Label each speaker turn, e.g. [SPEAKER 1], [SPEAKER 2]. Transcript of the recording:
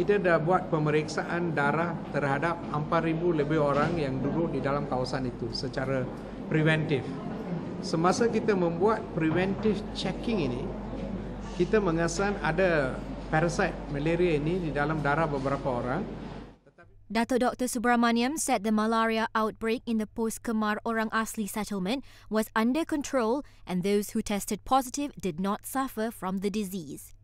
[SPEAKER 1] kita dah buat pemeriksaan darah terhadap 4,000 lebih orang yang duduk di dalam kawasan itu secara preventif. Semasa kita membuat preventif checking ini, kita mengesan ada parasit malaria ini di dalam darah beberapa orang.
[SPEAKER 2] Datuk Dr. Subramaniam said the malaria outbreak in the post-Kemar Orang Asli settlement was under control and those who tested positive did not suffer from the disease.